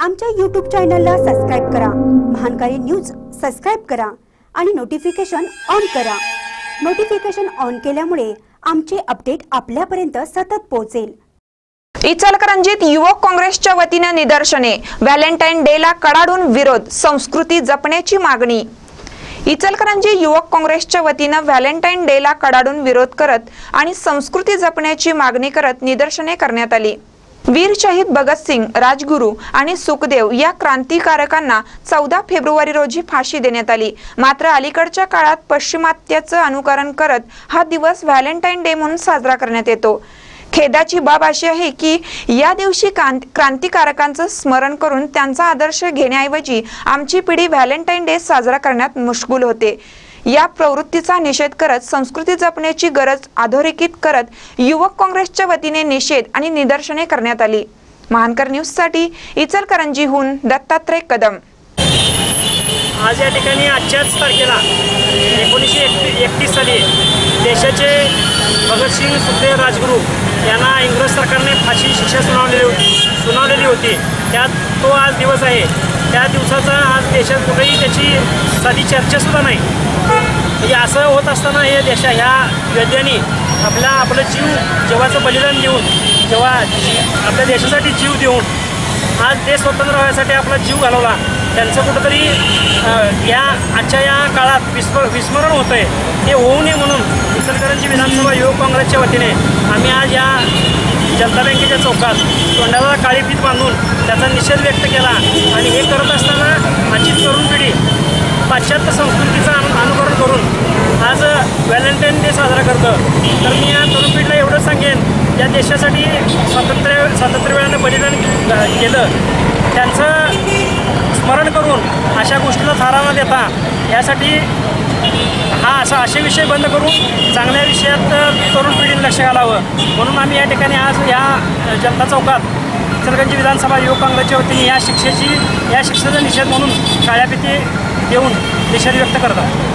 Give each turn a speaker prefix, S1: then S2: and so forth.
S1: आमच्या यूट्यूब चॅनलला सबस्क्राईब करा. महानकारी न्यूज सबस्क्राईब करा आणि नोटिफिकेशन ऑन करा. नोटिफिकेशन ऑन केल्यामुळे आमचे अपडेट आपल्यापर्यंत सतत पोहोचेल.
S2: इचलकरंजीत युवक काँग्रेसच्या वतीने निदर्शने. व्हॅलेंटाईन डेला कडाडून विरोध संस्कृती जपण्याची मागणी. इचलकरंजी युवक काँग्रेसच्या वतीनं व्हॅलेंटाईन डेला कडाडून विरोध करत आणि संस्कृती जपण्याची मागणी करत निदर्शने करण्यात आली. वीर शहीद भगतसिंग राजगुरू आणि सुखदेव या क्रांतिकारकांना चौदा फेब्रुवारी रोजी फाशी देण्यात आली. मात्र अलीकडच्या काळात पश्चिमात्याचं अनुकरण करत हा दिवस व्हॅलेंटाईन डे म्हणून साजरा करण्यात येतो. खेदाची बाब अशी आहे की या दिवशी क्रांत- क्रांतिकारकांचं स्मरण करून त्यांचा आदर्श घेण्याऐवजी आमची पिढी व्हॅलेंटाईन डे साजरा करण्यात मुश्कुल होते. या प्रवृत्तीचा निषेध करत संस्कृती जपण्याची गरज अधोरेखित करत युवक काँग्रेसच्या वतीने निषेध आणि निदर्शने करण्यात आली. महानकर न्यूजसाठी इचलकरंजीहून दत्तात्रय कदम.
S3: आज या ठिकाणी आजच्याच तारखेला एकोणीसशे एक एकतीस साली देशाचे भगतसिंग सुखदेव राजगुरू यांना इंग्रज सरकारने फाशी शिक्षा सुनावलेली होती सुनावलेली होती. त्यात तो आज दिवस आहे. त्या दिवसाचा आज देशात कुठेही त्याची साधी चर्चासुद्धा नाही. म्हणजे असं होत असताना हे देशा ह्या योद्ध्यांनी आपला आपलं जीव जेव्हाचं बलिदान देऊन जेव्हा आपल्या देशासाठी जीव देऊन आज देश स्वतंत्र होण्यासाठी आपला जीव घालवला. त्यांचं कुठंतरी या आजच्या या काळात विस्मर विस्मरण होतं आहे हे होऊ नये म्हणून इचलकरंजी विधानसभा युवक काँग्रेसच्या वतीने आम्ही आज या जनता बँकेच्या चौकात तोंडाला काळी फीत बांधून त्याचा निषेध व्यक्त केला आणि हे करत असताना आजची तरुण पिढी पाश्चात्य संस्कृतीचं अनुकरण करून आज व्हॅलेंटाईन डे साजरा करतं. तर मी या तरुण पिढीला एवढं सांगेन या देशासाठी स्वातंत्र्य स्वातंत्र्यवेळानं बलिदान केलं. त्यांचं स्मरण करून अशा गोष्टीला थारा न देता यासाठी हा असा असे विषय बंद करून चांगल्या विषयात तरुण पिढीने लक्ष घालावं. म्हणून आम्ही या ठिकाणी आज या जनता चौकात इचलकरंजी विधानसभा युवक काँग्रेसच्या वतीने या शिक्षेची या शिक्षेचा निषेध म्हणून काळ्यापिती देऊन निषेध व्यक्त करतात